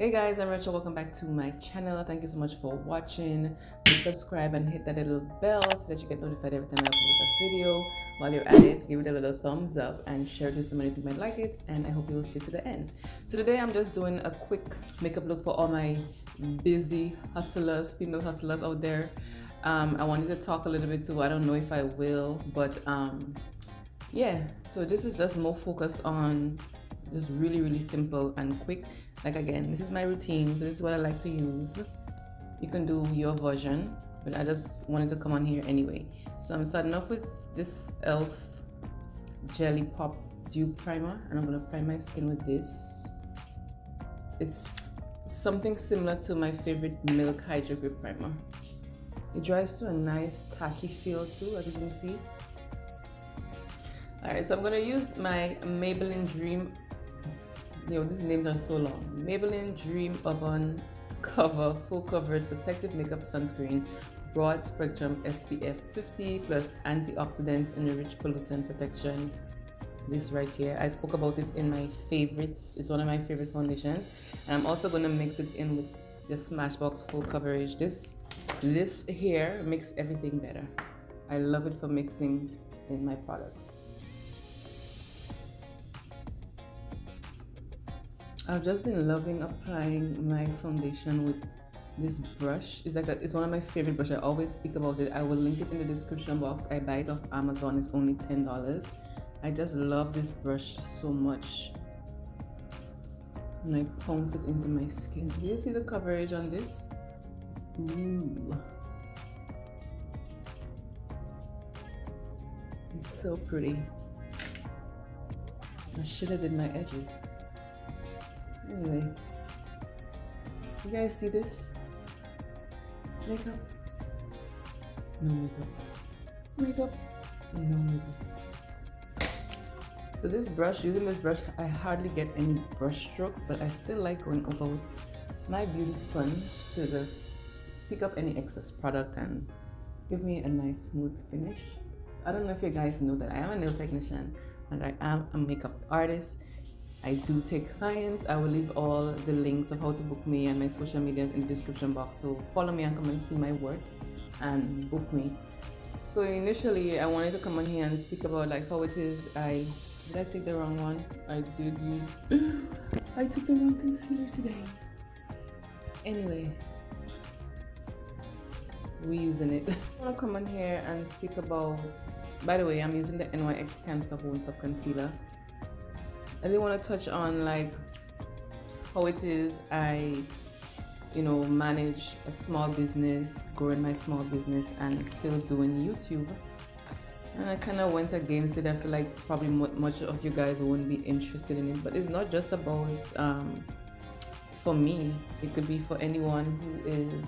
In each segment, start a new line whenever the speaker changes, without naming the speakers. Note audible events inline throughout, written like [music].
Hey guys, I'm Rachel. Welcome back to my channel. Thank you so much for watching. Please subscribe and hit that little bell so that you get notified every time I upload a video. While you're at it, give it a little thumbs up and share it with somebody who might like it. And I hope you will stay to the end. So today I'm just doing a quick makeup look for all my busy hustlers, female hustlers out there. Um, I wanted to talk a little bit too. I don't know if I will, but um, yeah. So this is just more focused on just really really simple and quick. Like again this is my routine so this is what i like to use. You can do your version but i just wanted to come on here anyway. So i'm starting off with this elf jelly pop dew primer and i'm going to prime my skin with this. It's something similar to my favorite milk hydro grip primer. It dries to a nice tacky feel too as you can see. All right so i'm going to use my maybelline dream Yo, these names are so long. Maybelline Dream Urban Cover Full Coverage Protective Makeup Sunscreen Broad Spectrum SPF 50 plus antioxidants and rich pollutant protection. This right here, I spoke about it in my favorites. It's one of my favorite foundations. And I'm also gonna mix it in with the Smashbox Full Coverage. This, this here makes everything better. I love it for mixing in my products. I've just been loving applying my foundation with this brush. It's like a, it's one of my favorite brushes. I always speak about it. I will link it in the description box. I buy it off Amazon. It's only ten dollars. I just love this brush so much. And I pounced it into my skin. Do you see the coverage on this? Ooh. It's so pretty. I should have did my edges. Anyway, you guys see this? Makeup? No makeup. Makeup? No makeup. So this brush, using this brush, I hardly get any brush strokes, but I still like going over with my beauty sponge to just pick up any excess product and give me a nice smooth finish. I don't know if you guys know that I am a nail technician and I am a makeup artist I do take clients. I will leave all the links of how to book me and my social medias in the description box. So follow me and come and see my work and book me. So initially I wanted to come on here and speak about like how it is I did I take the wrong one? I did use [gasps] I took the wrong concealer today. Anyway, we using it. [laughs] I wanna come on here and speak about by the way, I'm using the NYX Can't Stop Won't Stop Concealer. I didn't want to touch on like how it is I, you know, manage a small business, growing my small business, and still doing YouTube. And I kind of went against it. I feel like probably much of you guys wouldn't be interested in it, but it's not just about um, for me. It could be for anyone who is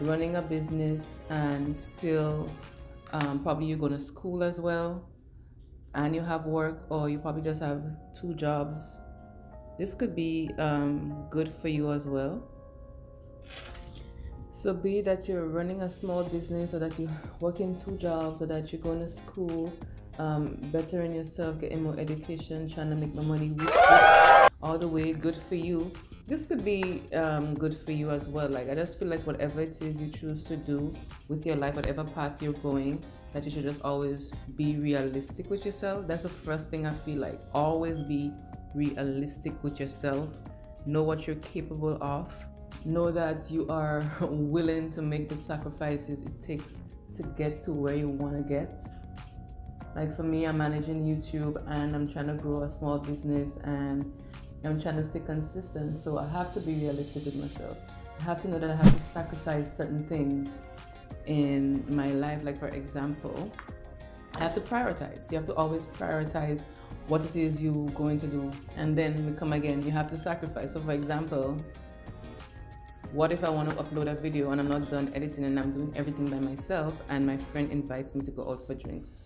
running a business and still um, probably you're going to school as well and you have work or you probably just have two jobs this could be um, good for you as well. So be that you're running a small business or that you're working two jobs or that you're going to school um, bettering yourself getting more education trying to make more money all the way good for you. This could be um, good for you as well. Like i just feel like whatever it is you choose to do with your life whatever path you're going that you should just always be realistic with yourself. That's the first thing I feel like. Always be realistic with yourself. Know what you're capable of. Know that you are [laughs] willing to make the sacrifices it takes to get to where you want to get. Like for me, I'm managing YouTube and I'm trying to grow a small business and I'm trying to stay consistent. So I have to be realistic with myself. I have to know that I have to sacrifice certain things in my life. Like, for example, I have to prioritize. You have to always prioritize what it is you're going to do. And then we come again, you have to sacrifice. So, for example, what if I want to upload a video and I'm not done editing and I'm doing everything by myself and my friend invites me to go out for drinks?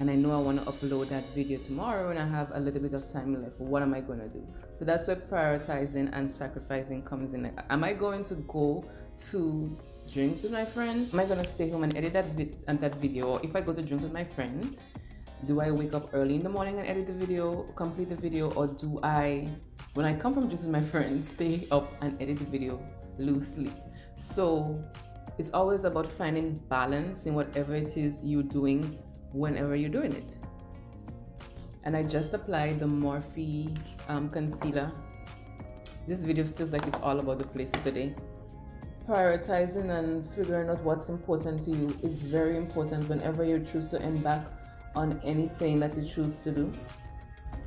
And I know I want to upload that video tomorrow and I have a little bit of time left. What am I going to do? So that's where prioritizing and sacrificing comes in. Am I going to go to drinks with my friend, am I gonna stay home and edit that and that video? If I go to drinks with my friend, do I wake up early in the morning and edit the video, complete the video, or do I, when I come from drinks with my friends, [laughs] stay up and edit the video, sleep? So it's always about finding balance in whatever it is you're doing whenever you're doing it. And I just applied the Morphe um, concealer. This video feels like it's all about the place today. Prioritizing and figuring out what's important to you is very important whenever you choose to embark on anything that you choose to do.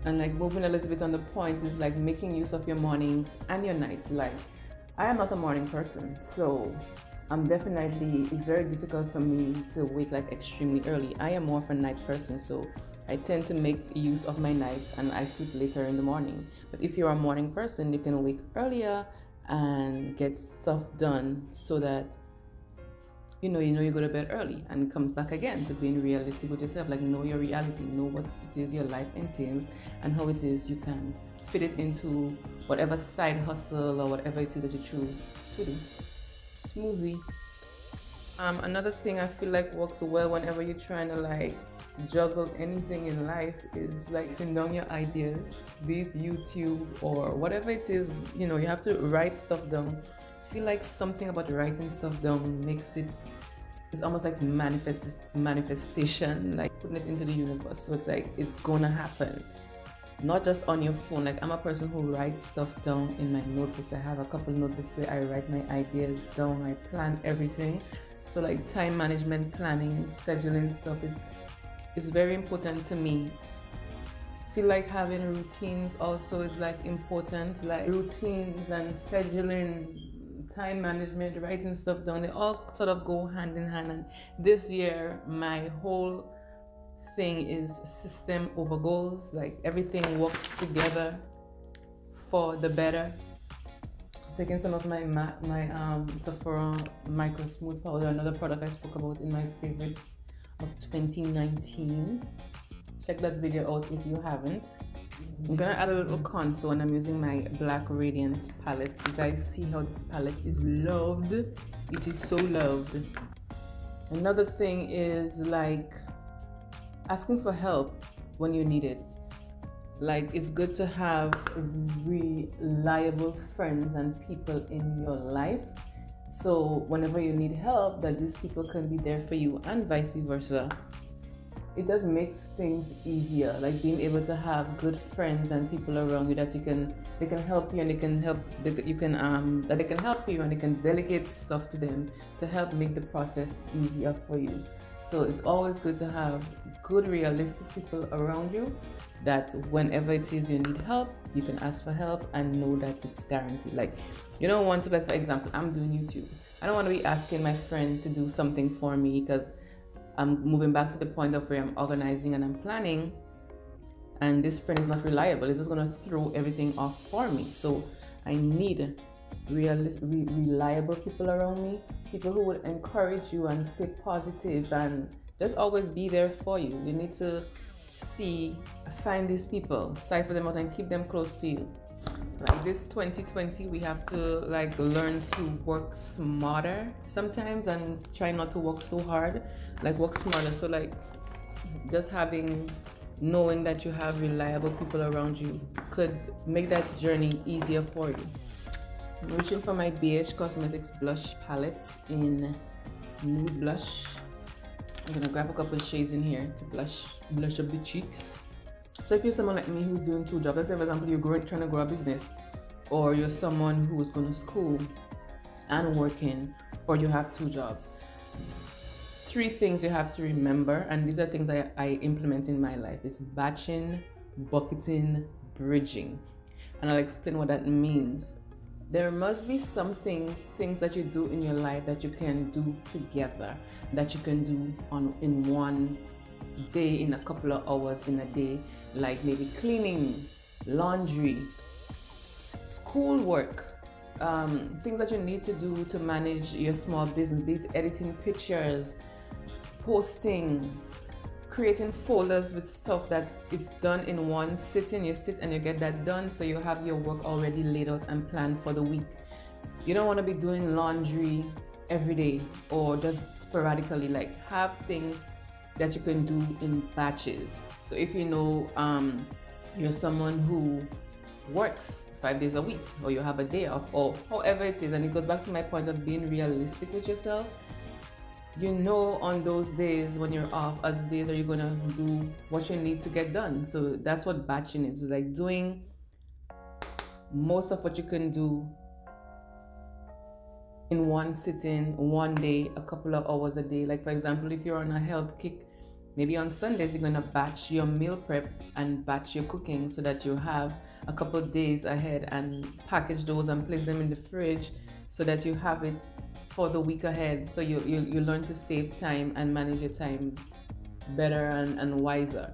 And like moving a little bit on the points is like making use of your mornings and your nights. Like, I am not a morning person, so I'm definitely, it's very difficult for me to wake like extremely early. I am more of a night person, so I tend to make use of my nights and I sleep later in the morning. But if you're a morning person, you can wake earlier and get stuff done so that you know you know you go to bed early and it comes back again to being realistic with yourself. Like know your reality know what it is your life entails and how it is you can fit it into whatever side hustle or whatever it is that you choose to do. Smoothie. Um, another thing i feel like works well whenever you're trying to like juggle anything in life is writing down your ideas it youtube or whatever it is you know you have to write stuff down. Feel like something about writing stuff down makes it it's almost like manifest manifestation like putting it into the universe. So it's like it's gonna happen. Not just on your phone. Like i'm a person who writes stuff down in my notebooks. I have a couple notebooks where i write my ideas down i plan everything. So like time management planning scheduling stuff it's it's very important to me feel like having routines also is like important like routines and scheduling time management, writing stuff down, they all sort of go hand in hand. And this year, my whole thing is system over goals. Like everything works together for the better. Taking some of my my um, Sephora Micro Smooth Powder, another product I spoke about in my favorites of 2019. Check that video out if you haven't. I'm gonna add a little contour and I'm using my Black Radiance palette. You guys see how this palette is loved? It is so loved. Another thing is like asking for help when you need it. Like it's good to have reliable friends and people in your life. So whenever you need help, that these people can be there for you and vice versa. It does makes things easier like being able to have good friends and people around you that you can they can help you and they can help they, you can um that they can help you and they can delegate stuff to them to help make the process easier for you so it's always good to have good realistic people around you that whenever it is you need help you can ask for help and know that it's guaranteed like you don't want to like for example i'm doing youtube i don't want to be asking my friend to do something for me because I'm moving back to the point of where I'm organizing and I'm planning, and this friend is not reliable. It's just gonna throw everything off for me. So I need real, re- reliable people around me, people who would encourage you and stay positive and just always be there for you. You need to see, find these people, cipher them out, and keep them close to you. Like this 2020 we have to like learn to work smarter sometimes and try not to work so hard like work smarter. So like just having knowing that you have reliable people around you could make that journey easier for you i'm reaching for my bh cosmetics blush palettes in nude blush i'm gonna grab a couple shades in here to blush blush up the cheeks so if you're someone like me who's doing two jobs, let's say for example you're growing, trying to grow a business, or you're someone who's going to school and working, or you have two jobs. Three things you have to remember, and these are things I, I implement in my life: is batching, bucketing, bridging, and I'll explain what that means. There must be some things, things that you do in your life that you can do together, that you can do on in one day in a couple of hours in a day, like maybe cleaning, laundry, schoolwork, um, things that you need to do to manage your small business, be it editing pictures, posting, creating folders with stuff that it's done in one sitting. You sit and you get that done, so you have your work already laid out and planned for the week. You don't want to be doing laundry every day or just sporadically. Like have things that you can do in batches. So if you know um, you're someone who works five days a week or you have a day off or however it is and it goes back to my point of being realistic with yourself you know on those days when you're off other days are you gonna do what you need to get done? So that's what batching is. It's like doing most of what you can do in one sitting one day a couple of hours a day. Like for example if you're on a health kick Maybe on Sundays, you're gonna batch your meal prep and batch your cooking so that you have a couple days ahead and package those and place them in the fridge so that you have it for the week ahead. So you, you, you learn to save time and manage your time better and, and wiser.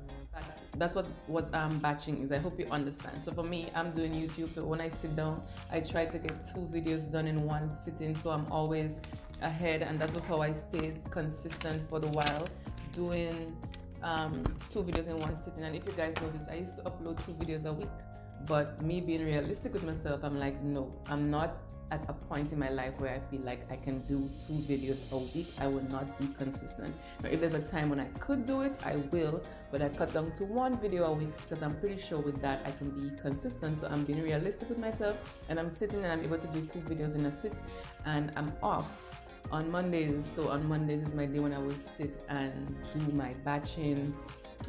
That's what, what um, batching is. I hope you understand. So for me, I'm doing YouTube. So when I sit down, I try to get two videos done in one sitting. So I'm always ahead and that was how I stayed consistent for the while doing um, two videos in one sitting. And if you guys notice, I used to upload two videos a week. But me being realistic with myself, I'm like, no, I'm not at a point in my life where I feel like I can do two videos a week. I will not be consistent. Now, if there's a time when I could do it, I will, but I cut down to one video a week because I'm pretty sure with that I can be consistent. So I'm being realistic with myself and I'm sitting and I'm able to do two videos in a sit and I'm off on Mondays. So on Mondays is my day when I will sit and do my batching.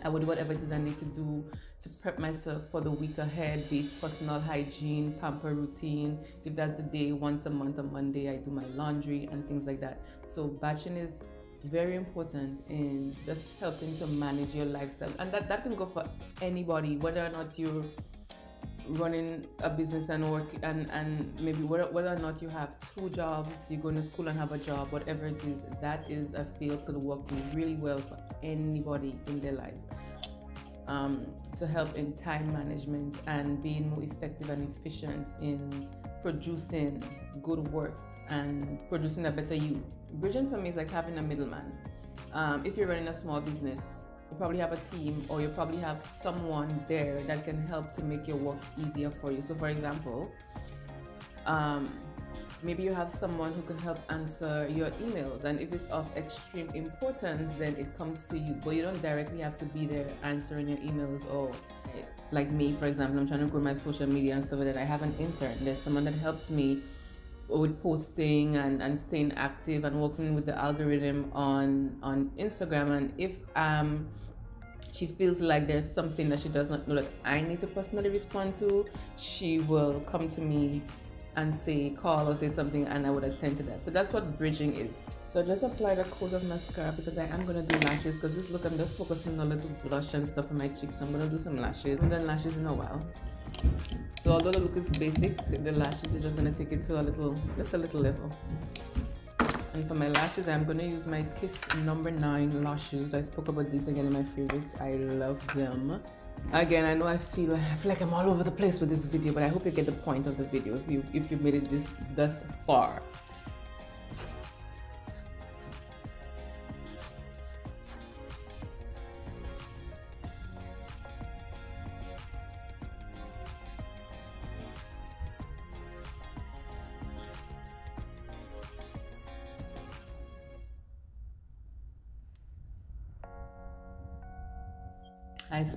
I would do whatever it is I need to do to prep myself for the week ahead, be it personal hygiene, pamper routine. If that's the day, once a month on Monday, I do my laundry and things like that. So batching is very important in just helping to manage your lifestyle. And that, that can go for anybody, whether or not you're running a business and work and and maybe whether, whether or not you have two jobs you go to school and have a job whatever it is that is a field could work really well for anybody in their life. Um, to help in time management and being more effective and efficient in producing good work and producing a better you. Bridging for me is like having a middleman. Um, if you're running a small business you probably have a team or you probably have someone there that can help to make your work easier for you. So, for example, um, maybe you have someone who can help answer your emails, and if it's of extreme importance, then it comes to you. But you don't directly have to be there answering your emails or like me, for example, I'm trying to grow my social media and stuff like that. I have an intern. There's someone that helps me with posting and, and staying active and working with the algorithm on on Instagram. And if um she feels like there's something that she does not know that I need to personally respond to, she will come to me and say call or say something and I would attend to that. So that's what bridging is. So I just applied a coat of mascara because I am gonna do lashes because this look I'm just focusing on little blush and stuff on my cheeks. So I'm gonna do some lashes. I haven't done lashes in a while. So although the look is basic, the lashes is just gonna take it to a little just a little level. And for my lashes, I'm going to use my Kiss number 9 lashes. I spoke about these again in my favorites. I love them. Again, I know I feel I feel like I'm all over the place with this video, but I hope you get the point of the video if you if you made it this thus far.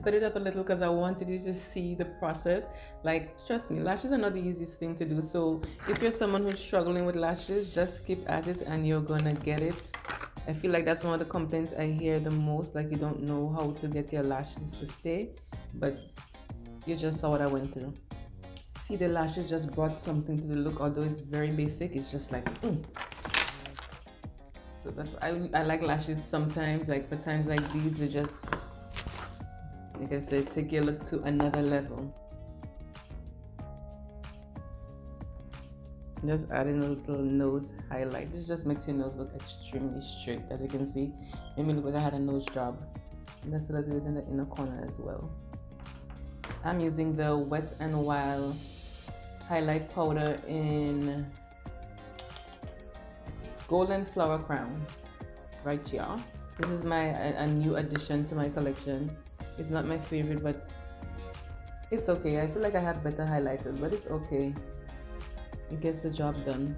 Sped it up a little because I wanted you to see the process. Like, trust me, lashes are not the easiest thing to do. So, if you're someone who's struggling with lashes, just keep at it and you're gonna get it. I feel like that's one of the complaints I hear the most. Like, you don't know how to get your lashes to stay, but you just saw what I went through. See, the lashes just brought something to the look, although it's very basic. It's just like, mm. so that's I, I like lashes sometimes. Like for times like these, they just like I said, take your look to another level. Just adding a little nose highlight. This just makes your nose look extremely straight. As you can see, made me look like I had a nose job. And that's a little bit in the inner corner as well. I'm using the Wet n Wild highlight powder in Golden Flower Crown right here. This is my a, a new addition to my collection. It's not my favorite, but it's okay. I feel like I have better highlighters, but it's okay. It gets the job done.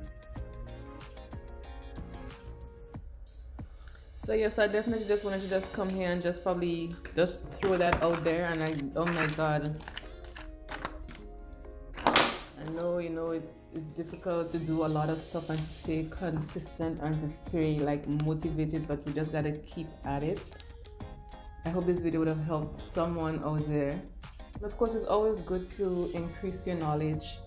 So So yes, I definitely just wanted to just come here and just probably just throw that out there and I oh my god. I know you know it's it's difficult to do a lot of stuff and to stay consistent and to stay like motivated, but we just gotta keep at it. I hope this video would have helped someone out there. And of course, it's always good to increase your knowledge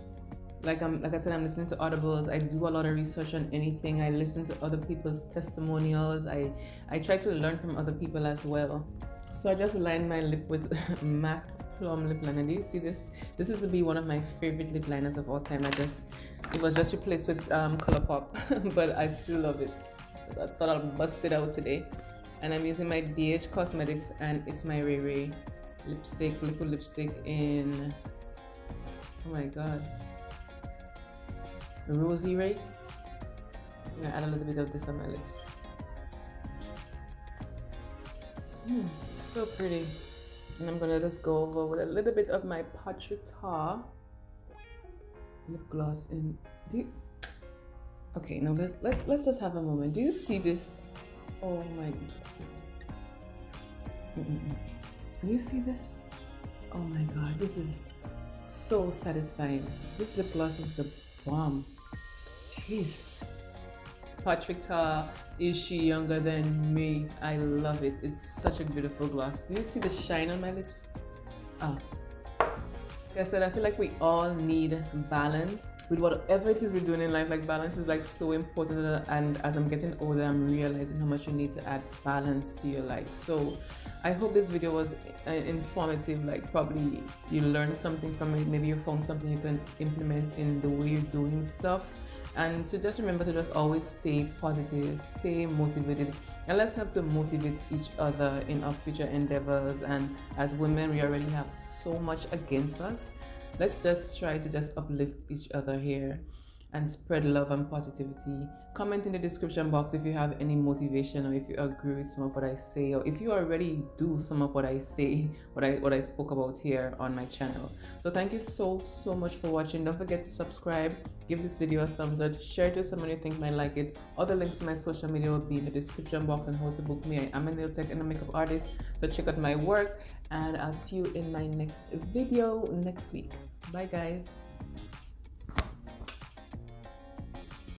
like I'm like I said, I'm listening to audibles. I do a lot of research on anything. I listen to other people's testimonials. I I try to learn from other people as well. So I just lined my lip with [laughs] MAC Plum lip liner. Do you see this? This is to be one of my favorite lip liners of all time. I just it was just replaced with um, ColourPop, [laughs] but I still love it. So I thought I'll bust it out today. And I'm using my BH Cosmetics and it's my Ray Ray lipstick, liquid lipstick in oh my god Rosy Ray. I'm gonna add a little bit of this on my lips. Mm, so pretty. And I'm gonna just go over with a little bit of my Patrick Ta lip gloss in. You, okay, now let's let's let's just have a moment. Do you see this? Oh my. Mm -mm. Do you see this? Oh my god, this is so satisfying. This lip gloss is the bomb. Jeez. Patrick Ta, is she younger than me? I love it. It's such a beautiful gloss. Do you see the shine on my lips? Ah. Like I said, I feel like we all need balance with whatever it is we're doing in life. Like balance is like so important. And as I'm getting older, I'm realizing how much you need to add balance to your life. So I hope this video was uh, informative. Like probably you learned something from it. Maybe you found something you can implement in the way you're doing stuff and to just remember to just always stay positive stay motivated and let's help to motivate each other in our future endeavors. And as women we already have so much against us. Let's just try to just uplift each other here and spread love and positivity. Comment in the description box if you have any motivation or if you agree with some of what I say or if you already do some of what I say, what I what I spoke about here on my channel. So thank you so so much for watching. Don't forget to subscribe, give this video a thumbs up, share it with someone you think might like it. All the links to my social media will be in the description box and how to book me. I am a nail tech and a makeup artist. So check out my work and I'll see you in my next video next week. Bye guys.